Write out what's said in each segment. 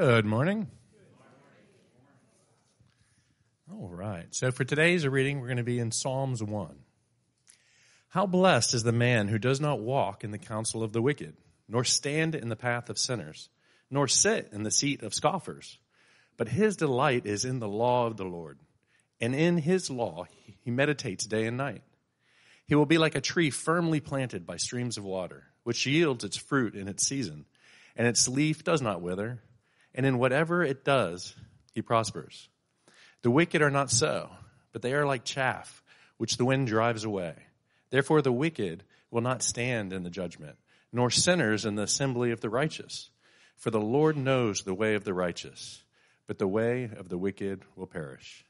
Good morning. All right. So for today's reading, we're going to be in Psalms 1. How blessed is the man who does not walk in the counsel of the wicked, nor stand in the path of sinners, nor sit in the seat of scoffers. But his delight is in the law of the Lord, and in his law he meditates day and night. He will be like a tree firmly planted by streams of water, which yields its fruit in its season, and its leaf does not wither, and in whatever it does, he prospers. The wicked are not so, but they are like chaff, which the wind drives away. Therefore, the wicked will not stand in the judgment, nor sinners in the assembly of the righteous. For the Lord knows the way of the righteous, but the way of the wicked will perish.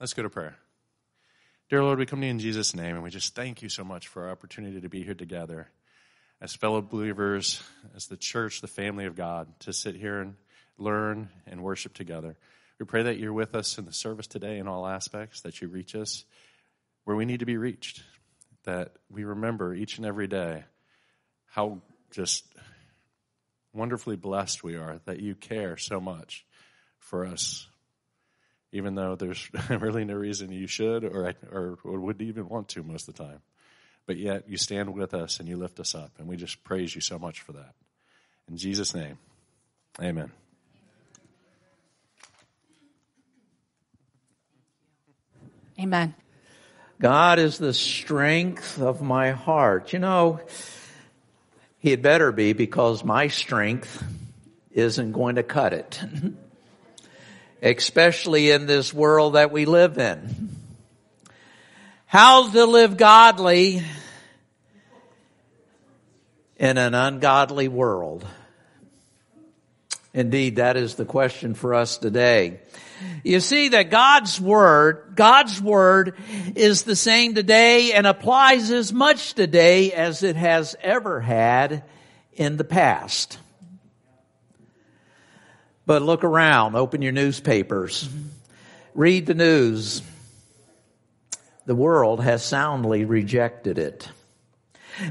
Let's go to prayer. Dear Lord, we come to you in Jesus' name, and we just thank you so much for our opportunity to be here together as fellow believers, as the church, the family of God, to sit here and learn and worship together. We pray that you're with us in the service today in all aspects, that you reach us where we need to be reached, that we remember each and every day how just wonderfully blessed we are that you care so much for us, even though there's really no reason you should or, or, would even want to most of the time. But yet you stand with us and you lift us up, and we just praise you so much for that. In Jesus' name, amen. Amen. God is the strength of my heart. You know, he had better be because my strength isn't going to cut it. Especially in this world that we live in. How to live godly in an ungodly world? Indeed, that is the question for us today. You see that God's Word, God's Word is the same today and applies as much today as it has ever had in the past. But look around, open your newspapers, read the news. The world has soundly rejected it.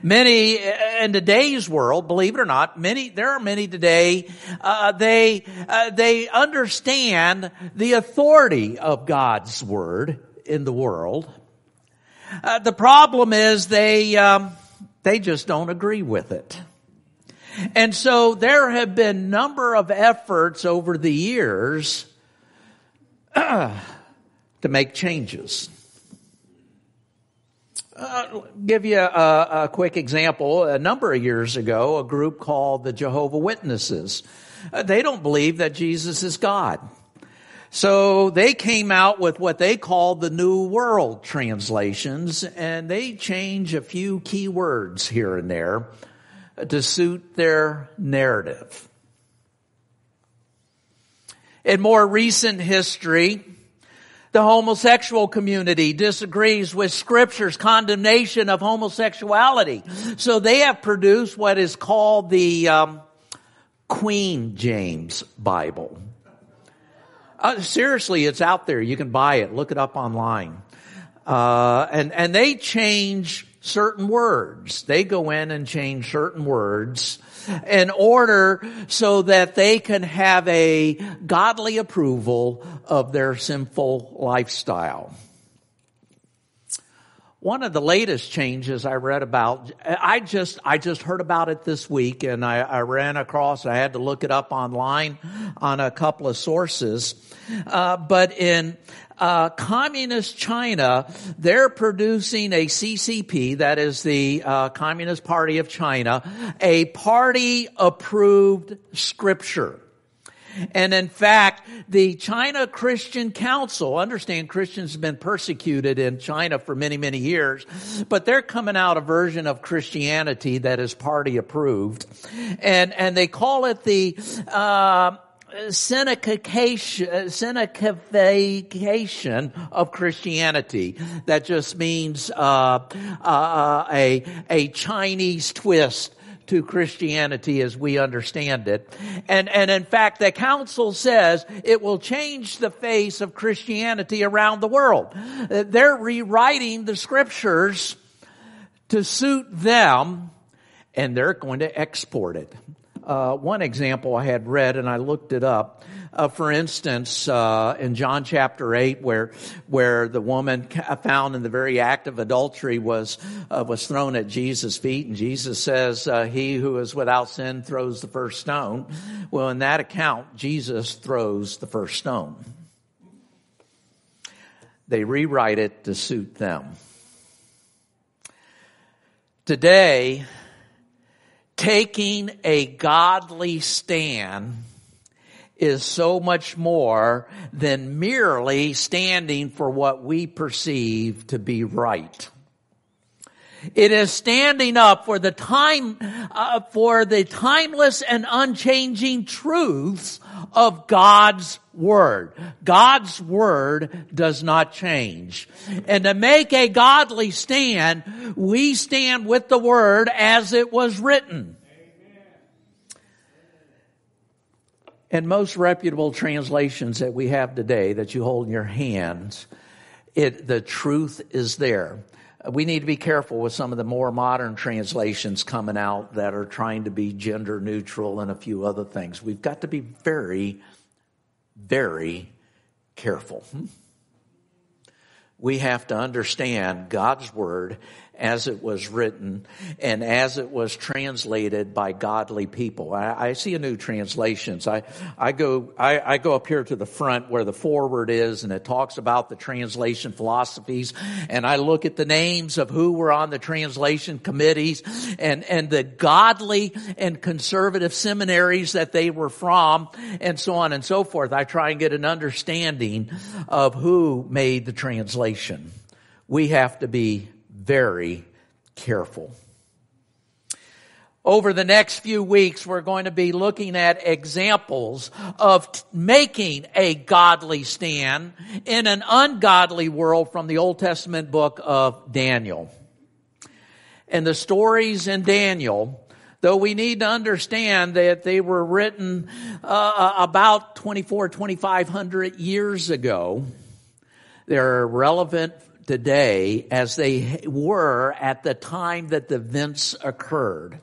Many in today's world, believe it or not, many there are many today. Uh, they uh, they understand the authority of God's word in the world. Uh, the problem is they um, they just don't agree with it. And so there have been number of efforts over the years to make changes. Uh, give you a, a, quick example. A number of years ago, a group called the Jehovah Witnesses. Uh, they don't believe that Jesus is God. So they came out with what they called the New World translations, and they change a few key words here and there to suit their narrative. In more recent history, the homosexual community disagrees with scripture's condemnation of homosexuality. So they have produced what is called the um, Queen James Bible. Uh, seriously, it's out there. You can buy it. Look it up online. Uh, and, and they change certain words. They go in and change certain words in order so that they can have a godly approval of their sinful lifestyle. One of the latest changes I read about, I just, I just heard about it this week and I, I ran across, I had to look it up online on a couple of sources. Uh, but in uh, communist China, they're producing a CCP, that is the uh, Communist Party of China, a party approved scripture. And in fact, the China Christian Council, understand Christians have been persecuted in China for many, many years, but they're coming out a version of Christianity that is party approved. And, and they call it the, uh, Senecafication of Christianity. That just means uh, uh, a a Chinese twist to Christianity as we understand it. And, and in fact, the council says it will change the face of Christianity around the world. They're rewriting the scriptures to suit them and they're going to export it uh, one example I had read and I looked it up. Uh, for instance, uh, in John chapter eight, where where the woman found in the very act of adultery was uh, was thrown at Jesus' feet, and Jesus says, uh, "He who is without sin throws the first stone." Well, in that account, Jesus throws the first stone. They rewrite it to suit them. Today, taking a godly stand is so much more than merely standing for what we perceive to be right. It is standing up for the time, uh, for the timeless and unchanging truths of God's Word. God's Word does not change. And to make a godly stand, we stand with the Word as it was written. And most reputable translations that we have today that you hold in your hands, it, the truth is there. We need to be careful with some of the more modern translations coming out that are trying to be gender neutral and a few other things. We've got to be very, very careful. Hmm? We have to understand God's word as it was written and as it was translated by godly people. I, I see a new translations. I, I go, I, I, go up here to the front where the forward is and it talks about the translation philosophies and I look at the names of who were on the translation committees and, and the godly and conservative seminaries that they were from and so on and so forth. I try and get an understanding of who made the translation. We have to be very careful. Over the next few weeks, we're going to be looking at examples of t- making a godly stand in an ungodly world from the Old Testament book of Daniel. And the stories in Daniel, though we need to understand that they were written uh, about 24, 2500 years ago, they're relevant today as they were at the time that the events occurred.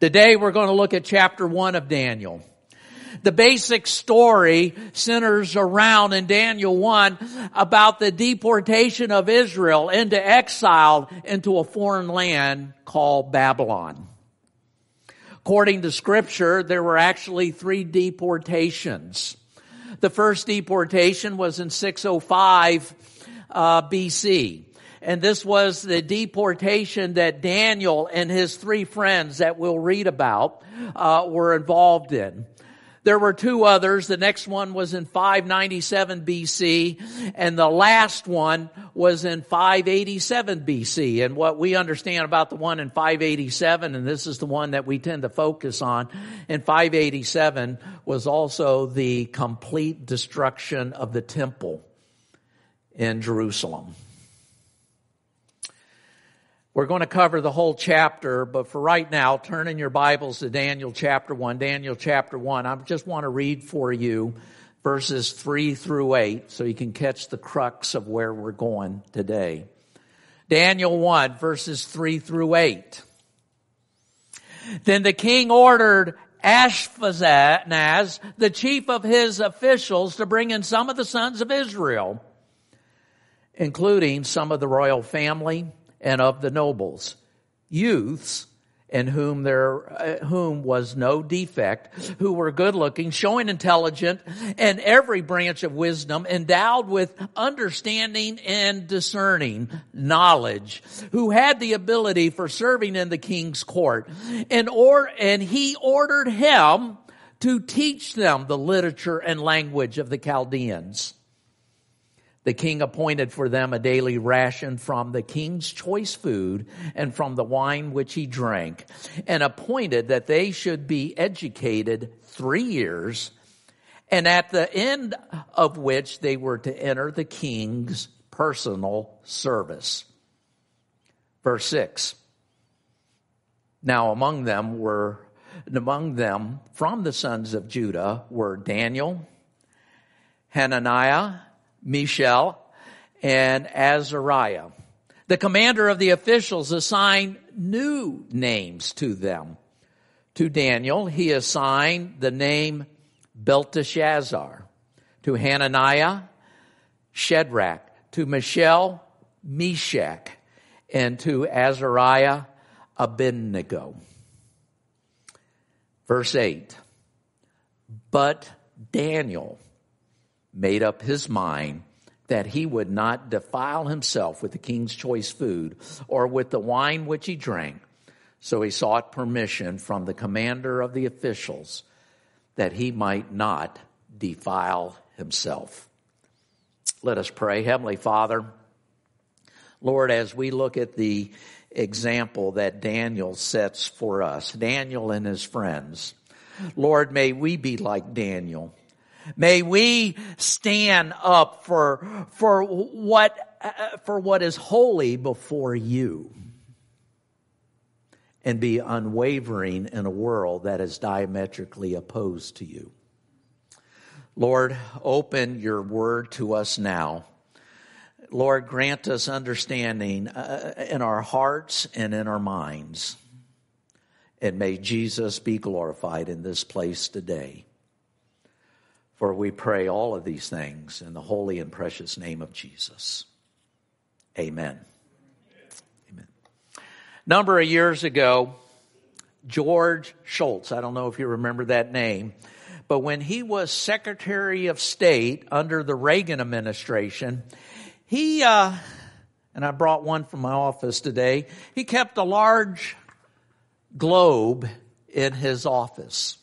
Today we're going to look at chapter one of Daniel. The basic story centers around in Daniel 1 about the deportation of Israel into exile into a foreign land called Babylon. According to scripture, there were actually three deportations. The first deportation was in 605 uh, BC. And this was the deportation that Daniel and his three friends that we'll read about uh, were involved in. There were two others. The next one was in 597 BC, and the last one was in 587 BC. And what we understand about the one in 587, and this is the one that we tend to focus on, in 587 was also the complete destruction of the temple in Jerusalem. We're going to cover the whole chapter, but for right now, turn in your Bibles to Daniel chapter 1. Daniel chapter 1. I just want to read for you verses 3 through 8 so you can catch the crux of where we're going today. Daniel 1 verses 3 through 8. Then the king ordered Ashpenaz, the chief of his officials, to bring in some of the sons of Israel, including some of the royal family, and of the nobles, youths in whom there uh, whom was no defect who were good looking showing intelligent and every branch of wisdom endowed with understanding and discerning knowledge who had the ability for serving in the king's court and or and he ordered him to teach them the literature and language of the Chaldeans the king appointed for them a daily ration from the king's choice food and from the wine which he drank, and appointed that they should be educated three years, and at the end of which they were to enter the king's personal service. Verse 6. Now among them were, among them from the sons of Judah were Daniel, Hananiah, Mishael, and Azariah. The commander of the officials assigned new names to them. To Daniel, he assigned the name Belteshazzar. To Hananiah, Shadrach. To Mishael, Meshach. And to Azariah, Abednego. Verse 8. But Daniel made up his mind that he would not defile himself with the king's choice food or with the wine which he drank. So he sought permission from the commander of the officials that he might not defile himself. Let us pray. Heavenly Father, Lord, as we look at the example that Daniel sets for us, Daniel and his friends, Lord, may we be like Daniel. May we stand up for, for what, for what is holy before you and be unwavering in a world that is diametrically opposed to you. Lord, open your word to us now. Lord, grant us understanding uh, in our hearts and in our minds. And may Jesus be glorified in this place today. For we pray all of these things in the holy and precious name of Jesus. Amen. Amen. Number of years ago, George Shultz, I don't know if you remember that name, but when he was Secretary of State under the Reagan administration, he, uh, and I brought one from my office today, he kept a large globe in his office.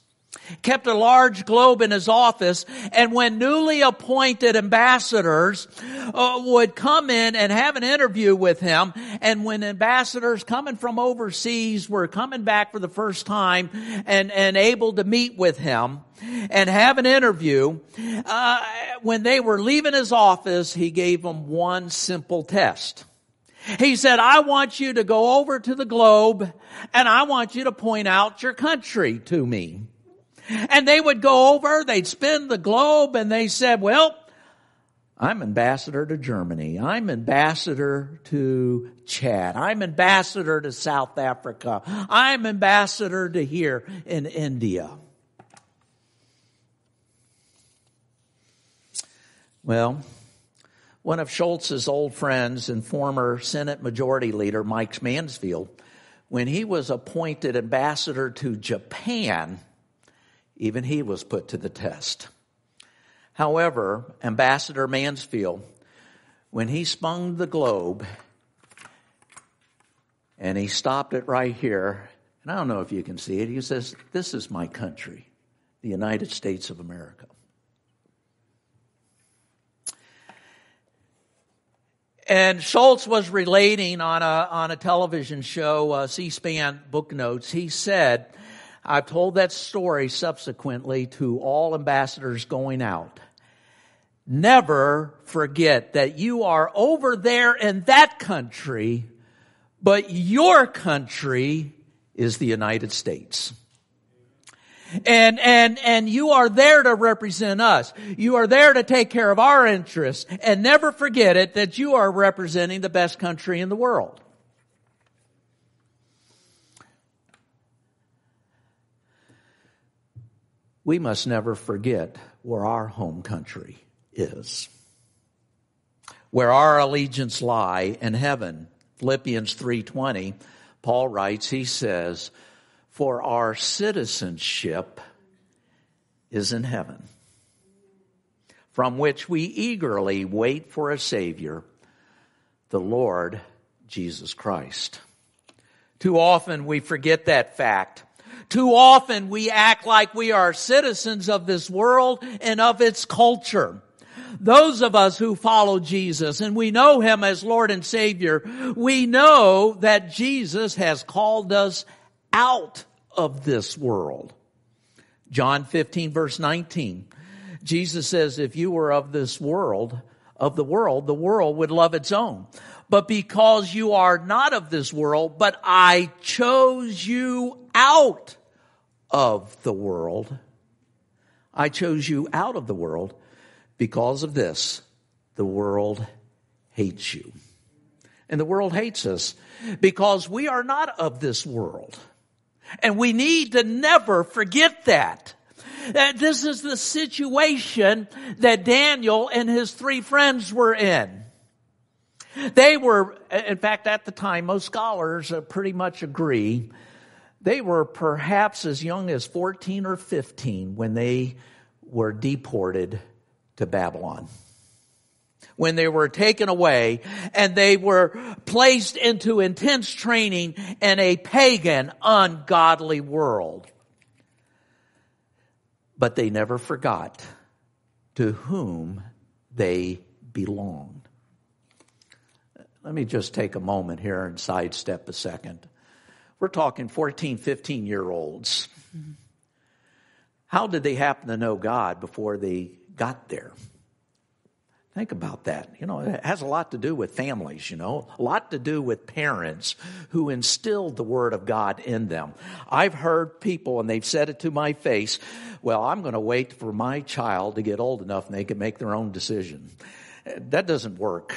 Kept a large globe in his office, and when newly appointed ambassadors uh, would come in and have an interview with him, and when ambassadors coming from overseas were coming back for the first time and, and able to meet with him and have an interview, uh, when they were leaving his office, he gave them one simple test. He said, I want you to go over to the globe and I want you to point out your country to me. And they would go over, they'd spin the globe and they said, well, I'm ambassador to Germany. I'm ambassador to Chad. I'm ambassador to South Africa. I'm ambassador to here in India. Well, one of Shultz's old friends and former Senate Majority Leader, Mike Mansfield, when he was appointed ambassador to Japan, even he was put to the test. However, Ambassador Mansfield, when he spun the globe and he stopped it right here, and I don't know if you can see it, he says, This is my country, the United States of America. And Shultz was relating on a, on a television show, uh, C-SPAN book notes. He said, I've told that story subsequently to all ambassadors going out. Never forget that you are over there in that country, but your country is the United States. And, and, and you are there to represent us. You are there to take care of our interests. And never forget it that you are representing the best country in the world. We must never forget where our home country is. Where our allegiance lie in heaven. Philippians 3:20, Paul writes, he says, for our citizenship is in heaven, from which we eagerly wait for a Savior, the Lord Jesus Christ. Too often we forget that fact. Too often we act like we are citizens of this world and of its culture. Those of us who follow Jesus and we know Him as Lord and Savior, we know that Jesus has called us out of this world. John 15 verse 19. Jesus says, if you were of this world, of the world, the world would love its own. But because you are not of this world, but I chose you out of the world. I chose you out of the world because of this. The world hates you. And the world hates us because we are not of this world. And we need to never forget that. This is the situation that Daniel and his three friends were in. They were, in fact, at the time, most scholars uh, pretty much agree, they were perhaps as young as 14 or 15 when they were deported to Babylon. When they were taken away and they were placed into intense training in a pagan, ungodly world. But they never forgot to whom they belonged. Let me just take a moment here and sidestep a second. We're talking 14, 15 year olds. How did they happen to know God before they got there? Think about that. You know, it has a lot to do with families, you know, a lot to do with parents who instilled the Word of God in them. I've heard people, and they've said it to my face, well, I'm going to wait for my child to get old enough and they can make their own decision. That doesn't work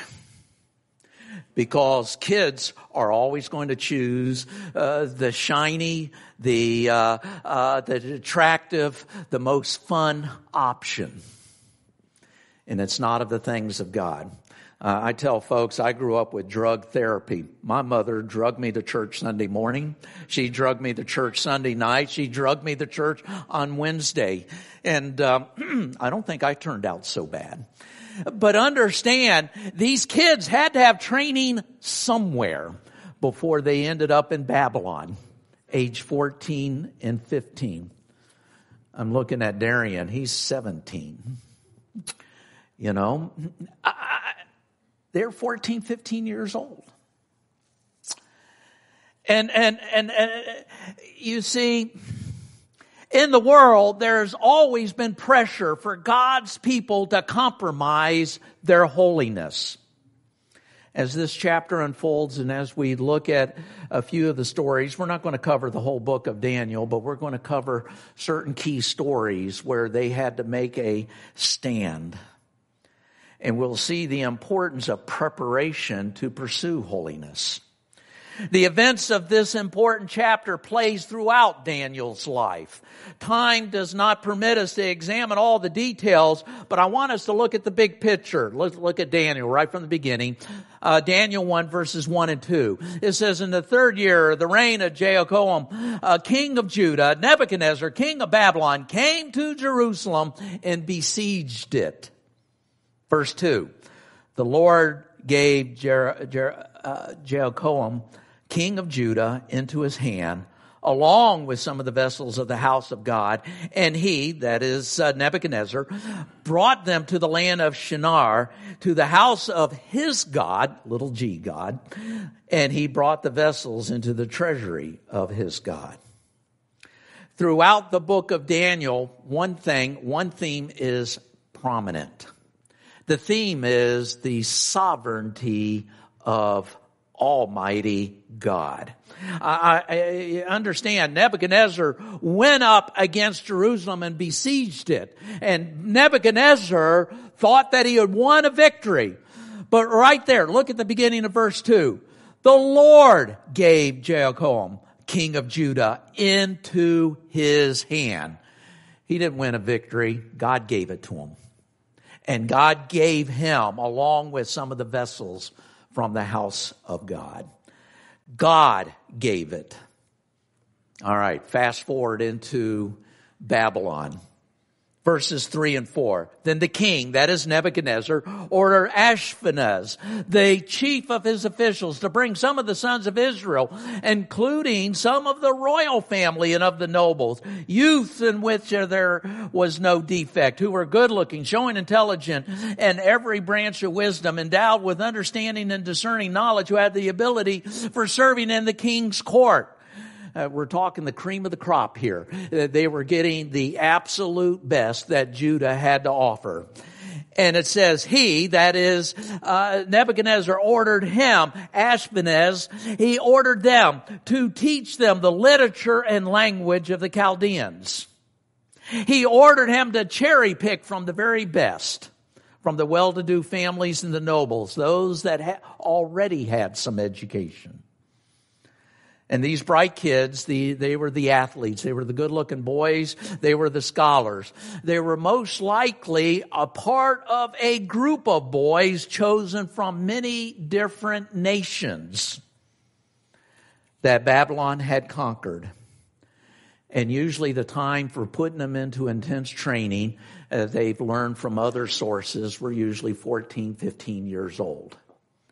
because kids are always going to choose uh, the shiny, the uh, uh, the attractive, the most fun option, and it's not of the things of God. Uh, I tell folks I grew up with drug therapy. My mother drugged me to church Sunday morning. She drugged me to church Sunday night. She drugged me to church on Wednesday, and um, I don't think I turned out so bad. But understand, these kids had to have training somewhere before they ended up in Babylon, age 14 and 15. I'm looking at Darian, he's 17. You know, I, they're 14, 15 years old. And, and, and, and uh, you see, in the world, there's always been pressure for God's people to compromise their holiness. As this chapter unfolds and as we look at a few of the stories, we're not going to cover the whole book of Daniel, but we're going to cover certain key stories where they had to make a stand. And we'll see the importance of preparation to pursue holiness. The events of this important chapter plays throughout Daniel's life. Time does not permit us to examine all the details, but I want us to look at the big picture. Let's look at Daniel right from the beginning. Uh, Daniel 1 verses 1 and 2. It says, in the third year, of the reign of Jehoiakim, uh, king of Judah, Nebuchadnezzar, king of Babylon, came to Jerusalem and besieged it. Verse 2. The Lord gave Jer- Jer- uh, Jehoiakim king of Judah, into his hand, along with some of the vessels of the house of God. And he, that is uh, Nebuchadnezzar, brought them to the land of Shinar, to the house of his God, little g God, and he brought the vessels into the treasury of his God. Throughout the book of Daniel, one thing, one theme is prominent. The theme is the sovereignty of Almighty God. I, I, understand Nebuchadnezzar went up against Jerusalem and besieged it. And Nebuchadnezzar thought that he had won a victory. But right there, look at the beginning of verse 2. The Lord gave Jehoiakim, king of Judah, into his hand. He didn't win a victory. God gave it to him. And God gave him, along with some of the vessels, from the house of God. God gave it. All right, fast forward into Babylon verses 3 and 4. Then the king, that is Nebuchadnezzar, ordered Ashpenaz, the chief of his officials, to bring some of the sons of Israel, including some of the royal family and of the nobles, youths in which there was no defect, who were good looking, showing intelligent and every branch of wisdom, endowed with understanding and discerning knowledge, who had the ability for serving in the king's court. Uh, we're talking the cream of the crop here. Uh, they were getting the absolute best that Judah had to offer. And it says he, that is, uh, Nebuchadnezzar ordered him, Ashpenaz, he ordered them to teach them the literature and language of the Chaldeans. He ordered him to cherry pick from the very best, from the well-to-do families and the nobles, those that ha- already had some education. And these bright kids, the, they were the athletes. They were the good looking boys. They were the scholars. They were most likely a part of a group of boys chosen from many different nations that Babylon had conquered. And usually the time for putting them into intense training, uh, they've learned from other sources, were usually 14, 15 years old.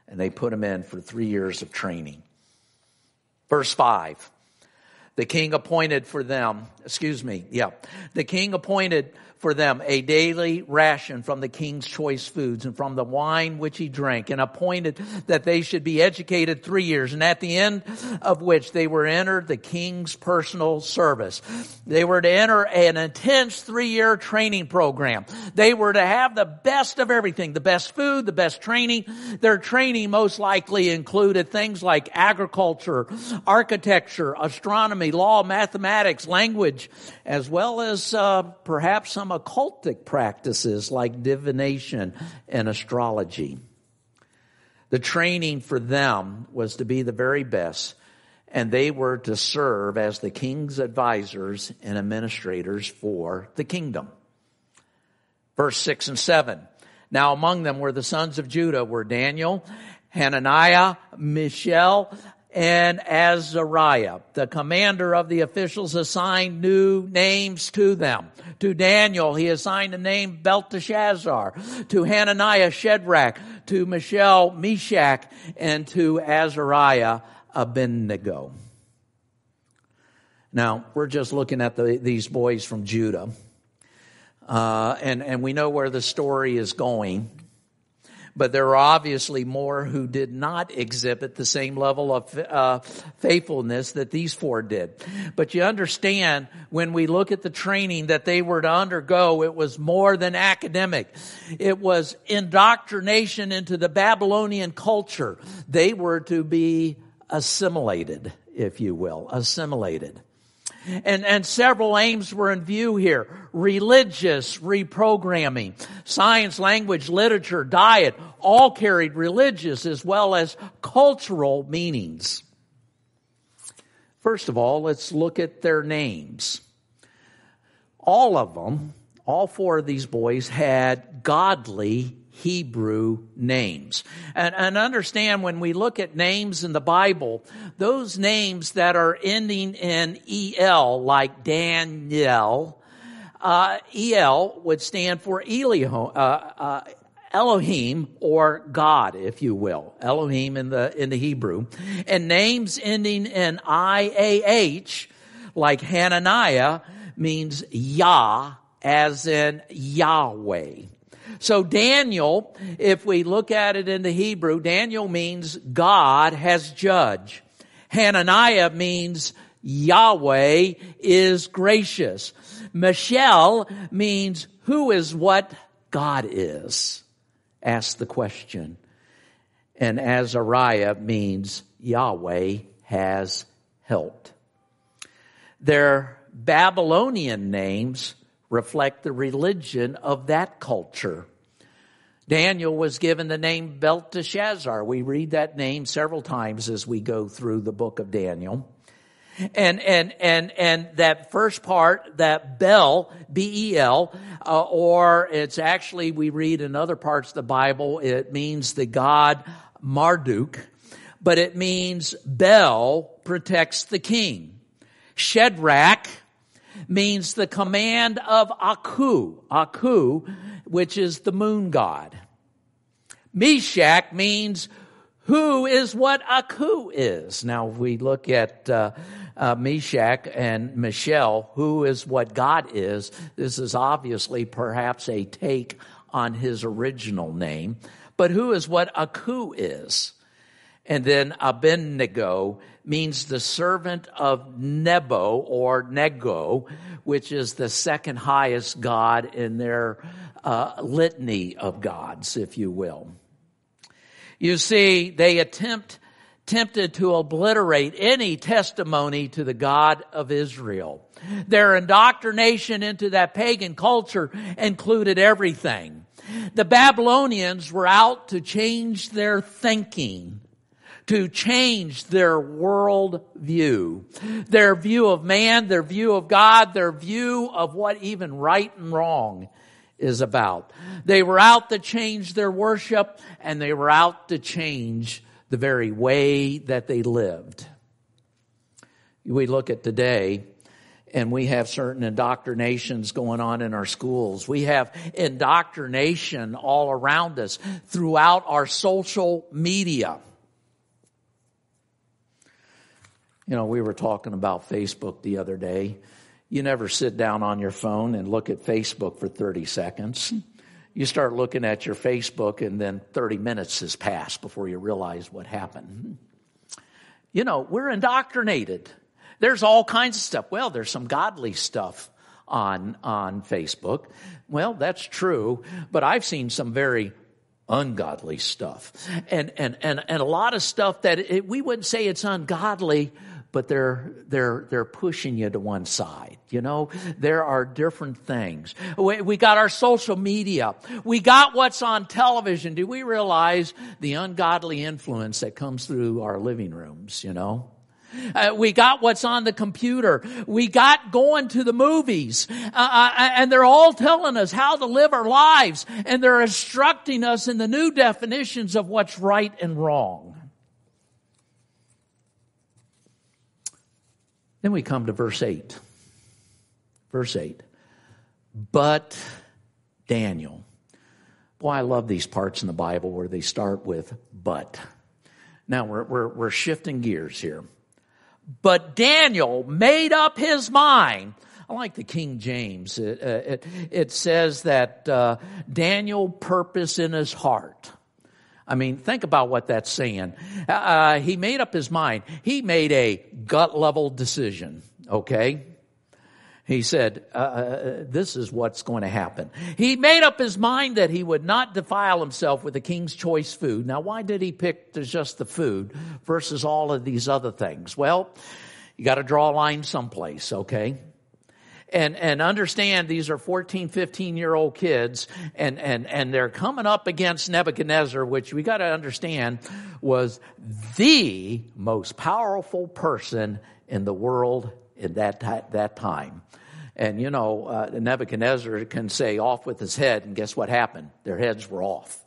And they put them in for three years of training. Verse 5. The king appointed for them, excuse me, yeah. The king appointed for them a daily ration from the king's choice foods and from the wine which he drank and appointed that they should be educated three years and at the end of which they were entered the king's personal service. They were to enter an intense three year training program. They were to have the best of everything, the best food, the best training. Their training most likely included things like agriculture, architecture, astronomy, law, mathematics, language, as well as uh, perhaps some occultic practices like divination and astrology. The training for them was to be the very best, and they were to serve as the king's advisors and administrators for the kingdom. Verse 6 and 7. Now among them were the sons of Judah were Daniel, Hananiah, Mishael, and Azariah. The commander of the officials assigned new names to them. To Daniel, he assigned the name Belteshazzar. To Hananiah, Shadrach. To Mishael, Meshach. And to Azariah, Abednego. Now, we're just looking at the, these boys from Judah. Uh, and, and we know where the story is going but there are obviously more who did not exhibit the same level of uh, faithfulness that these four did. But you understand when we look at the training that they were to undergo, it was more than academic. It was indoctrination into the Babylonian culture. They were to be assimilated, if you will, assimilated. And, and several aims were in view here. Religious reprogramming, science, language, literature, diet, all carried religious as well as cultural meanings. First of all, let's look at their names. All of them, all four of these boys had godly Hebrew names. And, and, understand when we look at names in the Bible, those names that are ending in EL, like Daniel, uh, EL would stand for uh, uh, Elohim or God, if you will. Elohim in the, in the Hebrew. And names ending in IAH, like Hananiah, means Yah, as in Yahweh. So Daniel, if we look at it in the Hebrew, Daniel means God has judged. Hananiah means Yahweh is gracious. Mishael means who is what God is. Ask the question. And Azariah means Yahweh has helped. Their Babylonian names reflect the religion of that culture. Daniel was given the name Belteshazzar. We read that name several times as we go through the book of Daniel. And, and, and, and that first part, that Bel, B-E-L, uh, or it's actually, we read in other parts of the Bible, it means the god Marduk, but it means Bel protects the king. Shadrach means the command of Aku, Aku, which is the moon god. Meshach means who is what Aku is. Now, if we look at uh, uh, Meshach and Mishael, who is what God is, this is obviously perhaps a take on his original name. But who is what Aku is? And then Abednego means the servant of Nebo or Nego, which is the second highest God in their uh, litany of gods, if you will. You see, they attempt tempted to obliterate any testimony to the God of Israel. Their indoctrination into that pagan culture included everything. The Babylonians were out to change their thinking to change their world view, their view of man, their view of God, their view of what even right and wrong is about. They were out to change their worship and they were out to change the very way that they lived. We look at today and we have certain indoctrinations going on in our schools. We have indoctrination all around us throughout our social media. You know, we were talking about Facebook the other day. You never sit down on your phone and look at Facebook for 30 seconds. You start looking at your Facebook and then 30 minutes has passed before you realize what happened. You know, we're indoctrinated. There's all kinds of stuff. Well, there's some godly stuff on, on Facebook. Well, that's true, but I've seen some very ungodly stuff and, and, and, and a lot of stuff that it, we wouldn't say it's ungodly, but they're, they're, they're pushing you to one side. You know, there are different things. We, we got our social media. We got what's on television. Do we realize the ungodly influence that comes through our living rooms, you know? Uh, we got what's on the computer. We got going to the movies. Uh, uh, and they're all telling us how to live our lives. And they're instructing us in the new definitions of what's right and wrong. Then we come to verse 8. Verse 8. But Daniel. Boy, I love these parts in the Bible where they start with but. Now we're, we're, we're shifting gears here. But Daniel made up his mind. I like the King James. It, uh, it, it says that uh, Daniel purpose in his heart. I mean, think about what that's saying. Uh, uh, he made up his mind. He made a gut level decision. Okay. He said, uh, uh, this is what's going to happen. He made up his mind that he would not defile himself with the king's choice food. Now, why did he pick just the food versus all of these other things? Well, you got to draw a line someplace, okay? And and understand these are 14 15 year old kids and and and they're coming up against Nebuchadnezzar which we got to understand was the most powerful person in the world in that that time. And you know uh, Nebuchadnezzar can say off with his head and guess what happened? Their heads were off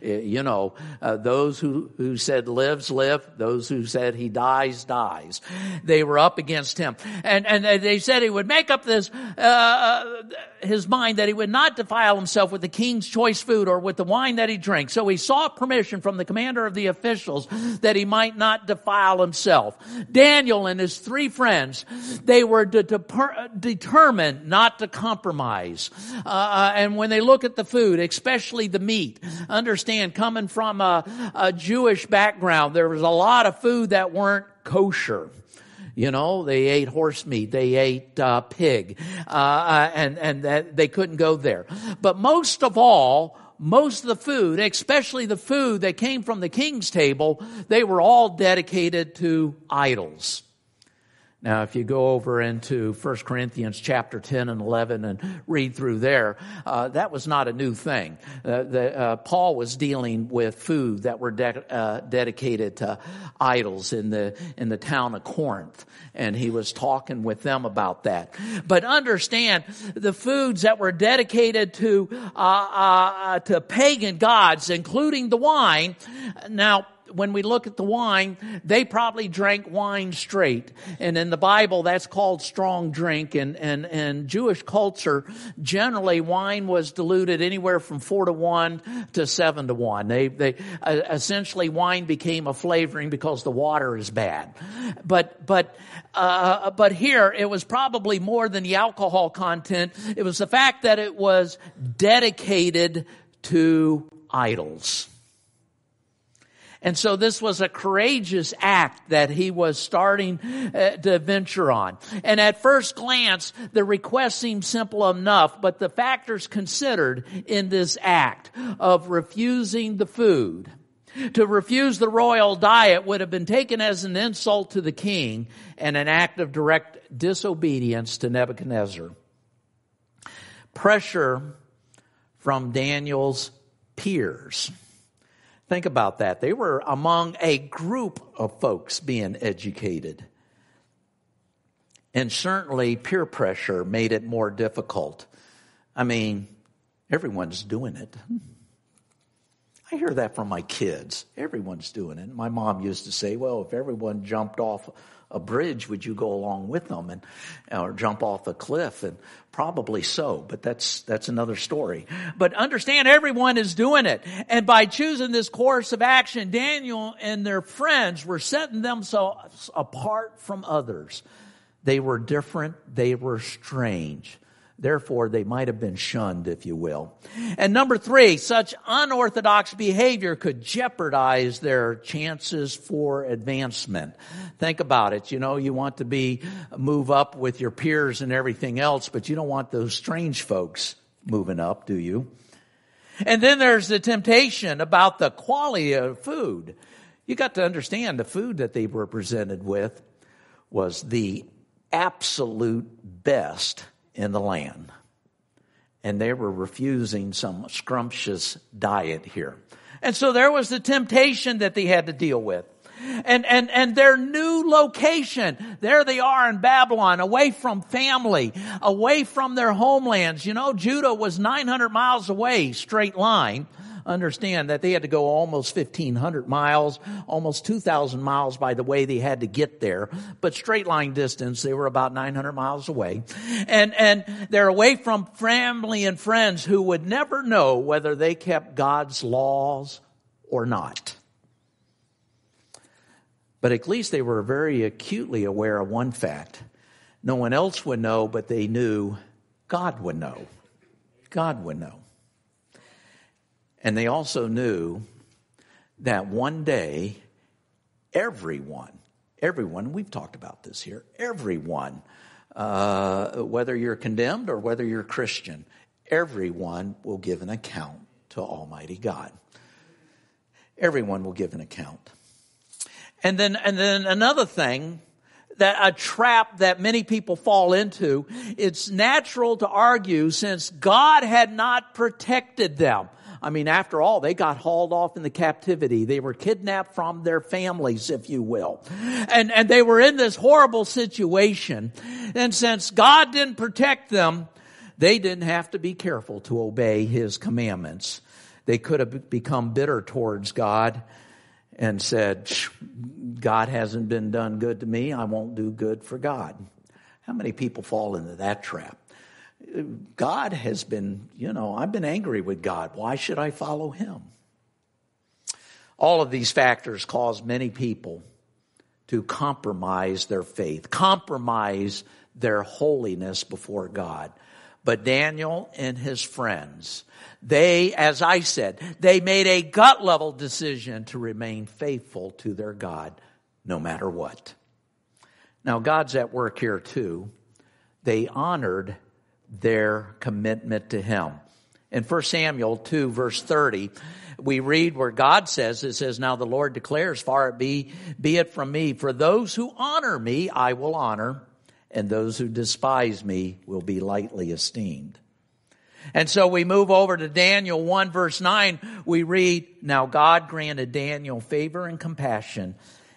you know, uh, those who, who said lives, live. Those who said he dies, dies. They were up against him. And, and they said he would make up this, uh, uh, his mind that he would not defile himself with the king's choice food or with the wine that he drank. So he sought permission from the commander of the officials that he might not defile himself. Daniel and his three friends, they were de- de- determined not to compromise. Uh, uh, and when they look at the food, especially the meat, under understand coming from a, a Jewish background, there was a lot of food that weren't kosher. You know, they ate horse meat, they ate uh, pig, uh, uh, and and that they couldn't go there. But most of all, most of the food, especially the food that came from the king's table, they were all dedicated to idols. Now, if you go over into 1 Corinthians chapter 10 and 11 and read through there, uh, that was not a new thing. Uh, the, uh, Paul was dealing with food that were de- uh, dedicated to idols in the, in the town of Corinth. And he was talking with them about that. But understand the foods that were dedicated to, uh, uh, to pagan gods, including the wine. Now, when we look at the wine, they probably drank wine straight. And in the Bible, that's called strong drink. And, and, and Jewish culture, generally wine was diluted anywhere from four to one to seven to one. They, they, uh, essentially wine became a flavoring because the water is bad. But, but, uh, but here it was probably more than the alcohol content. It was the fact that it was dedicated to idols. And so this was a courageous act that he was starting uh, to venture on. And at first glance, the request seemed simple enough, but the factors considered in this act of refusing the food, to refuse the royal diet would have been taken as an insult to the king and an act of direct disobedience to Nebuchadnezzar. Pressure from Daniel's peers Think about that. They were among a group of folks being educated. And certainly peer pressure made it more difficult. I mean, everyone's doing it. I hear that from my kids. Everyone's doing it. My mom used to say, well, if everyone jumped off a bridge, would you go along with them and or jump off a cliff? And probably so, but that's that's another story. But understand everyone is doing it. And by choosing this course of action, Daniel and their friends were setting themselves apart from others. They were different, they were strange. Therefore, they might have been shunned, if you will. And number three, such unorthodox behavior could jeopardize their chances for advancement. Think about it. You know, you want to be, move up with your peers and everything else, but you don't want those strange folks moving up, do you? And then there's the temptation about the quality of food. You got to understand the food that they were presented with was the absolute best in the land. And they were refusing some scrumptious diet here. And so there was the temptation that they had to deal with. And, and, and their new location, there they are in Babylon, away from family, away from their homelands. You know, Judah was 900 miles away, straight line understand that they had to go almost 1,500 miles, almost 2,000 miles by the way they had to get there. But straight line distance, they were about 900 miles away. And, and they're away from family and friends who would never know whether they kept God's laws or not. But at least they were very acutely aware of one fact. No one else would know, but they knew God would know. God would know. And they also knew that one day, everyone, everyone, we've talked about this here, everyone, uh, whether you're condemned or whether you're Christian, everyone will give an account to Almighty God. Everyone will give an account. And then, and then another thing that a trap that many people fall into, it's natural to argue since God had not protected them. I mean, after all, they got hauled off in the captivity. They were kidnapped from their families, if you will. And, and they were in this horrible situation. And since God didn't protect them, they didn't have to be careful to obey his commandments. They could have become bitter towards God and said, God hasn't been done good to me. I won't do good for God. How many people fall into that trap? God has been, you know, I've been angry with God. Why should I follow him? All of these factors cause many people to compromise their faith, compromise their holiness before God. But Daniel and his friends, they, as I said, they made a gut level decision to remain faithful to their God no matter what. Now, God's at work here too. They honored their commitment to Him. In 1 Samuel 2 verse 30, we read where God says, it says, now the Lord declares, far it be, be it from me, for those who honor me, I will honor, and those who despise me will be lightly esteemed. And so we move over to Daniel 1 verse 9. We read, Now God granted Daniel favor and compassion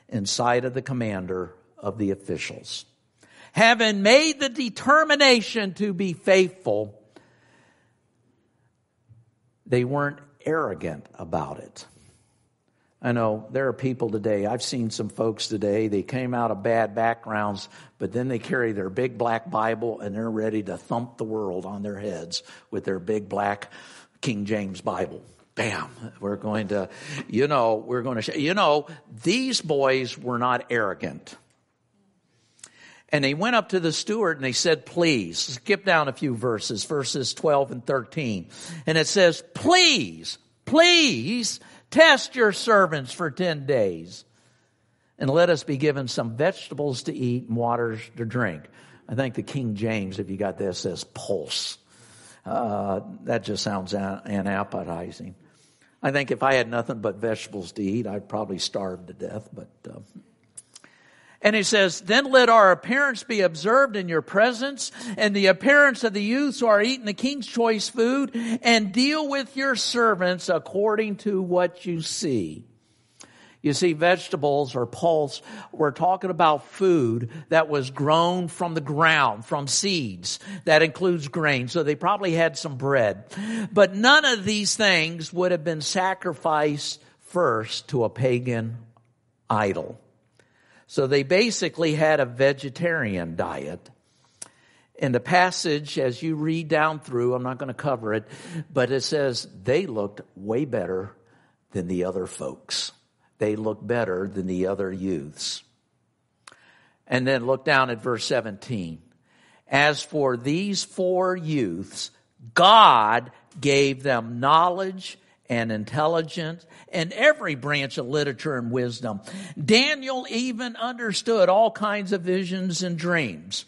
in sight of the commander of the officials having made the determination to be faithful, they weren't arrogant about it. I know there are people today, I've seen some folks today, they came out of bad backgrounds, but then they carry their big black Bible and they're ready to thump the world on their heads with their big black King James Bible. Bam, we're going to, you know, we're going to, you know, these boys were not arrogant. And they went up to the steward and they said, please, skip down a few verses, verses 12 and 13. And it says, please, please test your servants for 10 days and let us be given some vegetables to eat and waters to drink. I think the King James, if you got this, says pulse. Uh, that just sounds unappetizing. I think if I had nothing but vegetables to eat, I'd probably starve to death, but, uh, And he says, then let our appearance be observed in your presence and the appearance of the youths who are eating the king's choice food and deal with your servants according to what you see. You see, vegetables or pulse, we're talking about food that was grown from the ground, from seeds. That includes grain. So they probably had some bread. But none of these things would have been sacrificed first to a pagan idol. So they basically had a vegetarian diet. In the passage, as you read down through, I'm not going to cover it, but it says they looked way better than the other folks. They looked better than the other youths. And then look down at verse 17. As for these four youths, God gave them knowledge and intelligence and every branch of literature and wisdom. Daniel even understood all kinds of visions and dreams.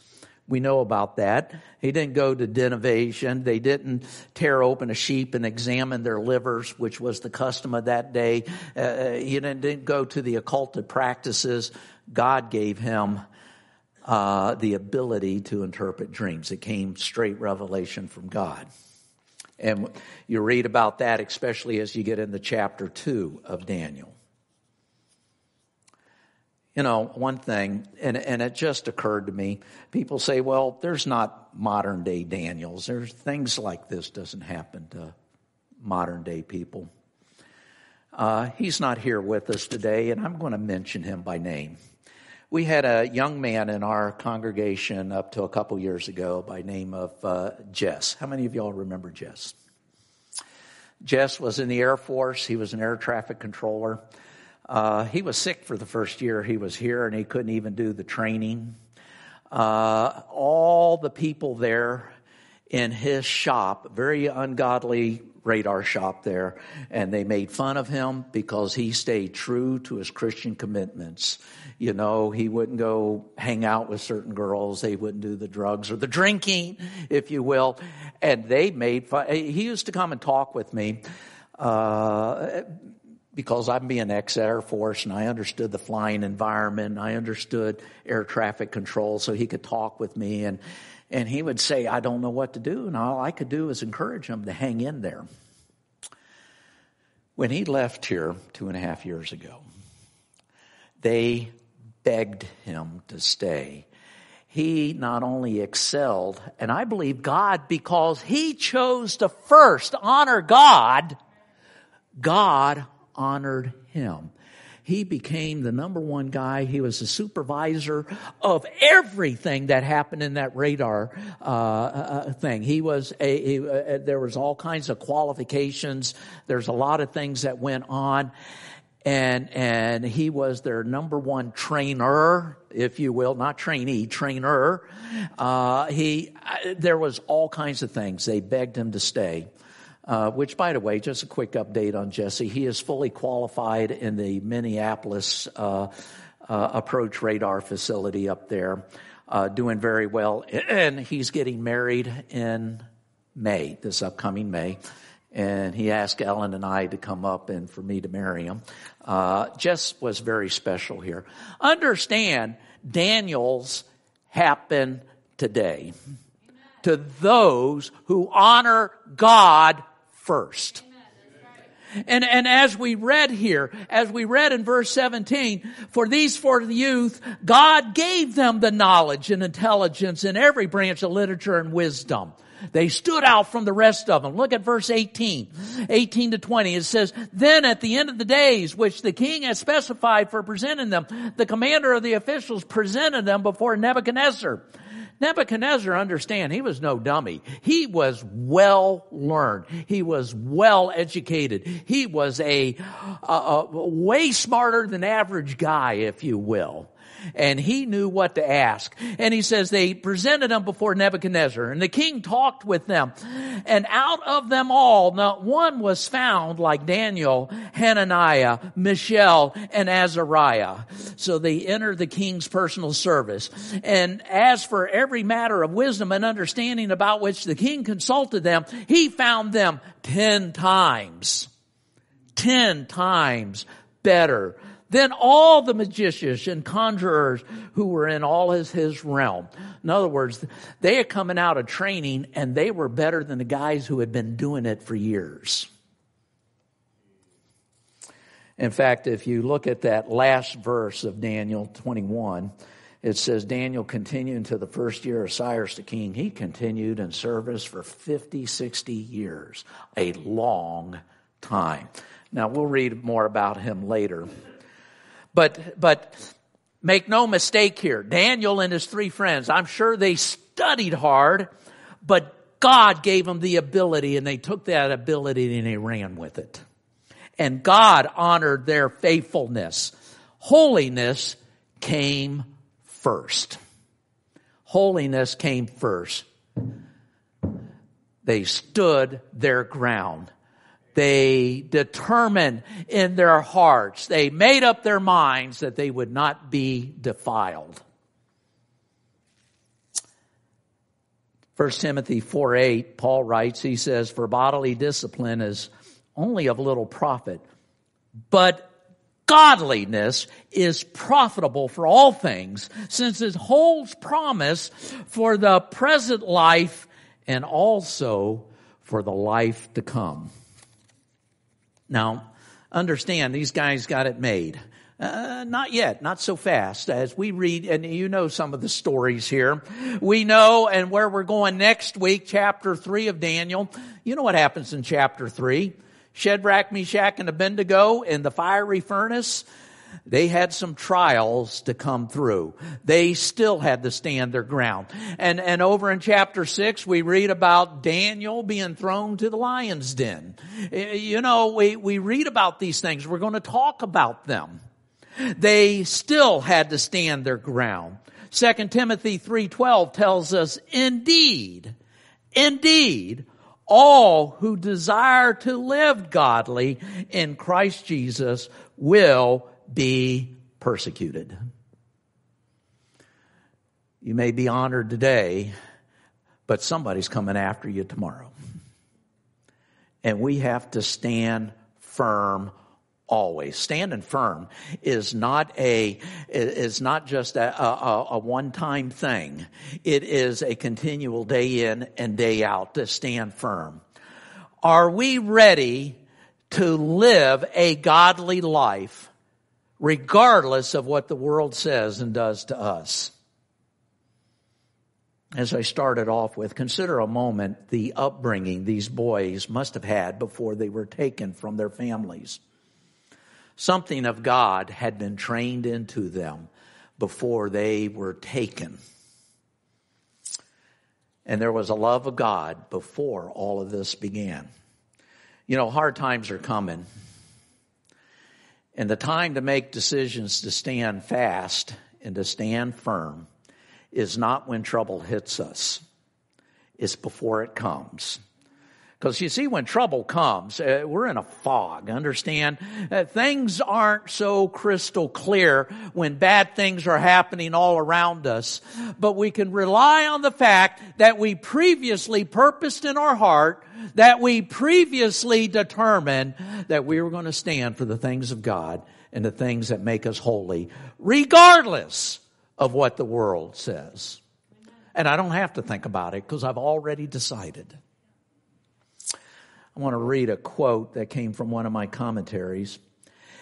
We know about that. He didn't go to divination. They didn't tear open a sheep and examine their livers, which was the custom of that day. Uh he didn't, didn't, go to the occulted practices. God gave him uh, the ability to interpret dreams. It came straight revelation from God. And you read about that, especially as you get into chapter two of Daniel. You know, one thing, and, and it just occurred to me, people say, well, there's not modern day Daniels. There's things like this doesn't happen to modern day people. Uh, he's not here with us today, and I'm going to mention him by name. We had a young man in our congregation up to a couple years ago by name of uh, Jess. How many of y'all remember Jess? Jess was in the Air Force. He was an air traffic controller. Uh, he was sick for the first year he was here, and he couldn't even do the training. Uh, all the people there in his shop, very ungodly radar shop there, and they made fun of him because he stayed true to his Christian commitments. You know, he wouldn't go hang out with certain girls. They wouldn't do the drugs or the drinking, if you will. And they made fun. He used to come and talk with me. Uh, because I'm being ex Air Force and I understood the flying environment, I understood air traffic control, so he could talk with me and and he would say, I don't know what to do, and all I could do is encourage him to hang in there. When he left here two and a half years ago, they begged him to stay. He not only excelled, and I believe God, because he chose to first honor God, God honored him. He became the number one guy. He was the supervisor of everything that happened in that radar uh, uh, thing. He was a. He, uh, there was all kinds of qualifications. There's a lot of things that went on, and and he was their number one trainer, if you will, not trainee, trainer. Uh, he uh, there was all kinds of things. They begged him to stay. Uh, which, by the way, just a quick update on Jesse. He is fully qualified in the Minneapolis uh, uh, approach radar facility up there, uh, doing very well. And he's getting married in May, this upcoming May. And he asked Ellen and I to come up and for me to marry him. Uh, Jess was very special here. Understand, Daniel's happen today to those who honor God first. And, and as we read here, as we read in verse 17, for these for the youth, God gave them the knowledge and intelligence in every branch of literature and wisdom. They stood out from the rest of them. Look at verse 18, 18 to 20. It says, Then at the end of the days, which the king has specified for presenting them, the commander of the officials presented them before Nebuchadnezzar. Nebuchadnezzar, understand, he was no dummy. He was well learned. He was well educated. He was a, a, a way smarter than average guy, if you will and he knew what to ask. And he says they presented them before Nebuchadnezzar and the king talked with them. And out of them all, not one was found like Daniel, Hananiah, Mishael, and Azariah. So they entered the king's personal service. And as for every matter of wisdom and understanding about which the king consulted them, he found them ten times, ten times better Then all the magicians and conjurers who were in all his, his realm. In other words, they had coming out of training and they were better than the guys who had been doing it for years. In fact, if you look at that last verse of Daniel 21, it says Daniel continued into the first year of Cyrus the king. He continued in service for 50, 60 years, a long time. Now we'll read more about him later. But, but make no mistake here. Daniel and his three friends, I'm sure they studied hard, but God gave them the ability and they took that ability and they ran with it. And God honored their faithfulness. Holiness came first. Holiness came first. They stood their ground. They determined in their hearts, they made up their minds that they would not be defiled. 1 Timothy 4 8, Paul writes, he says, For bodily discipline is only of little profit, but godliness is profitable for all things, since it holds promise for the present life and also for the life to come. Now, understand these guys got it made. Uh, not yet, not so fast. As we read, and you know some of the stories here. We know, and where we're going next week, chapter 3 of Daniel. You know what happens in chapter 3. Shadrach, Meshach, and Abednego in the fiery furnace, they had some trials to come through. They still had to stand their ground. And, and over in chapter six, we read about Daniel being thrown to the lion's den. Eh, you know, we, we read about these things. We're going to talk about them. They still had to stand their ground. 2 Timothy 3:12 tells us, "Indeed, indeed, all who desire to live godly in Christ Jesus will be persecuted. You may be honored today, but somebody's coming after you tomorrow. And we have to stand firm always. Standing firm is not a, is not just a, a, a one-time thing. It is a continual day in and day out to stand firm. Are we ready to live a godly life regardless of what the world says and does to us? as I started off with, consider a moment the upbringing these boys must have had before they were taken from their families. Something of God had been trained into them before they were taken. And there was a love of God before all of this began. You know, hard times are coming. And the time to make decisions to stand fast and to stand firm is not when trouble hits us. It's before it comes. Because you see, when trouble comes, uh, we're in a fog. Understand? Uh, things aren't so crystal clear when bad things are happening all around us. But we can rely on the fact that we previously purposed in our heart, that we previously determined that we were going to stand for the things of God and the things that make us holy, regardless of what the world says. And I don't have to think about it because I've already decided. I want to read a quote that came from one of my commentaries.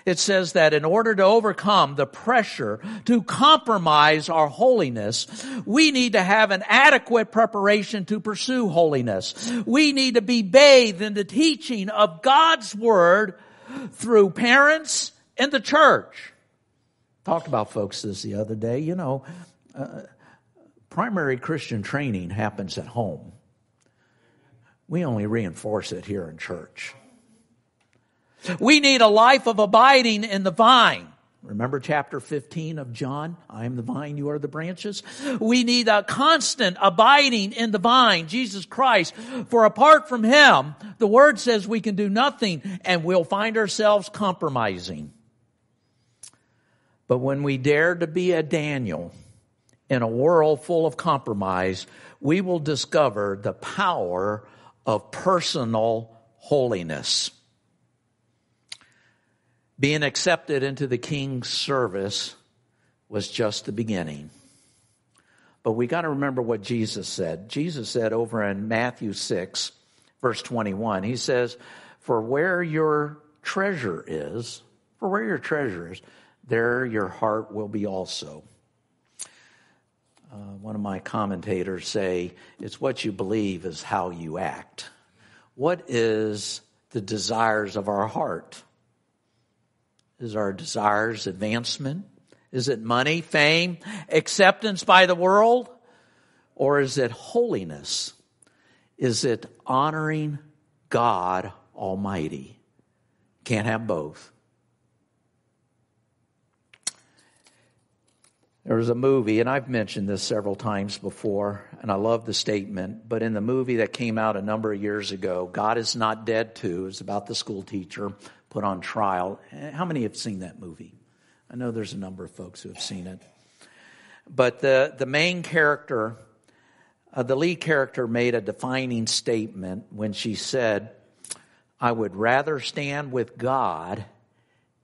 It says that in order to overcome the pressure to compromise our holiness, we need to have an adequate preparation to pursue holiness. We need to be bathed in the teaching of God's Word through parents and the church. Talked about folks this the other day. You know, uh, primary Christian training happens at home. We only reinforce it here in church. We need a life of abiding in the vine. Remember chapter 15 of John? I am the vine, you are the branches. We need a constant abiding in the vine, Jesus Christ. For apart from Him, the Word says we can do nothing and we'll find ourselves compromising. But when we dare to be a Daniel in a world full of compromise, we will discover the power of personal holiness. Being accepted into the king's service was just the beginning. But we got to remember what Jesus said. Jesus said over in Matthew 6, verse 21, he says, For where your treasure is, for where your treasure is, there your heart will be also. Uh, one of my commentators say, it's what you believe is how you act. What is the desires of our heart? Is our desires advancement? Is it money, fame, acceptance by the world? Or is it holiness? Is it honoring God Almighty? Can't have both. There was a movie, and I've mentioned this several times before, and I love the statement, but in the movie that came out a number of years ago, God is Not Dead Too, it's about the school teacher put on trial. How many have seen that movie? I know there's a number of folks who have seen it. But the, the main character, uh, the lead character, made a defining statement when she said, I would rather stand with God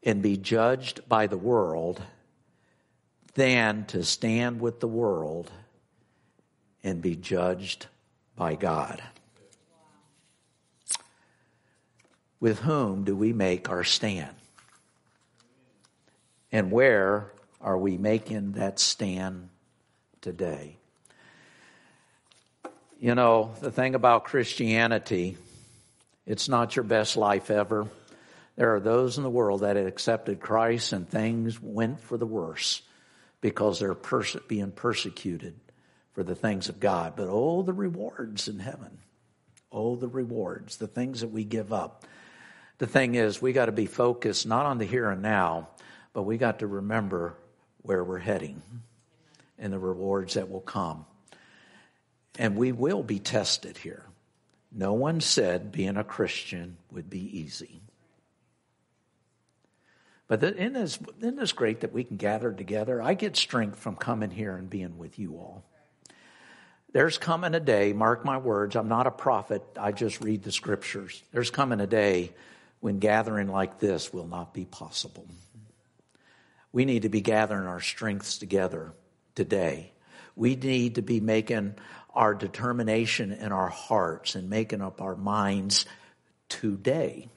and be judged by the world than to stand with the world and be judged by God. With whom do we make our stand? And where are we making that stand today? You know, the thing about Christianity, it's not your best life ever. There are those in the world that had accepted Christ and things went for the worse because they're perse- being persecuted for the things of God. But oh, the rewards in heaven. Oh, the rewards, the things that we give up. The thing is, we got to be focused not on the here and now, but we got to remember where we're heading and the rewards that will come. And we will be tested here. No one said being a Christian would be easy. But isn't this, isn't this great that we can gather together? I get strength from coming here and being with you all. There's coming a day, mark my words, I'm not a prophet, I just read the scriptures. There's coming a day when gathering like this will not be possible. We need to be gathering our strengths together today. We need to be making our determination in our hearts and making up our minds today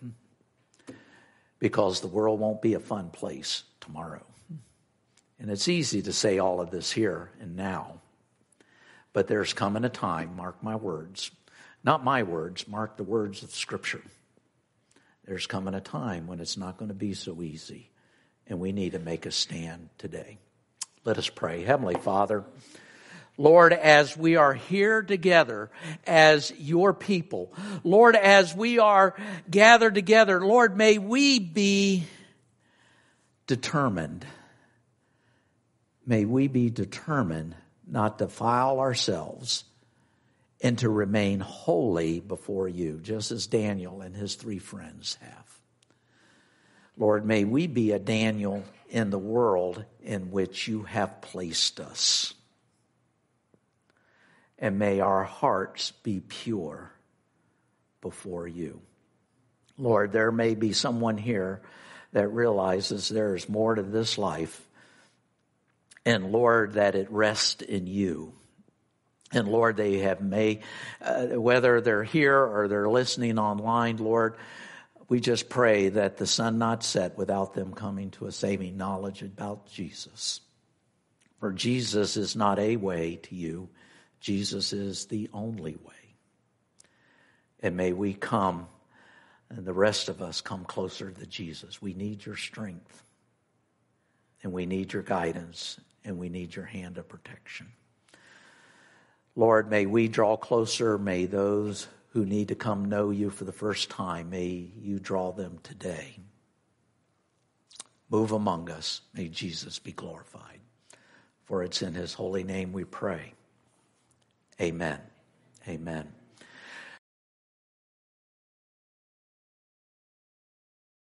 because the world won't be a fun place tomorrow. And it's easy to say all of this here and now. But there's coming a time, mark my words, not my words, mark the words of Scripture. There's coming a time when it's not going to be so easy, and we need to make a stand today. Let us pray. Heavenly Father, Lord, as we are here together as your people, Lord, as we are gathered together, Lord, may we be determined. May we be determined not to defile ourselves and to remain holy before you, just as Daniel and his three friends have. Lord, may we be a Daniel in the world in which you have placed us and may our hearts be pure before you. Lord, there may be someone here that realizes there is more to this life, and Lord, that it rests in you. And Lord, they have may, uh, whether they're here or they're listening online, Lord, we just pray that the sun not set without them coming to a saving knowledge about Jesus. For Jesus is not a way to you. Jesus is the only way. And may we come, and the rest of us come closer to Jesus. We need your strength, and we need your guidance, and we need your hand of protection. Lord, may we draw closer. May those who need to come know you for the first time, may you draw them today. Move among us. May Jesus be glorified. For it's in his holy name we pray. Amen. Amen.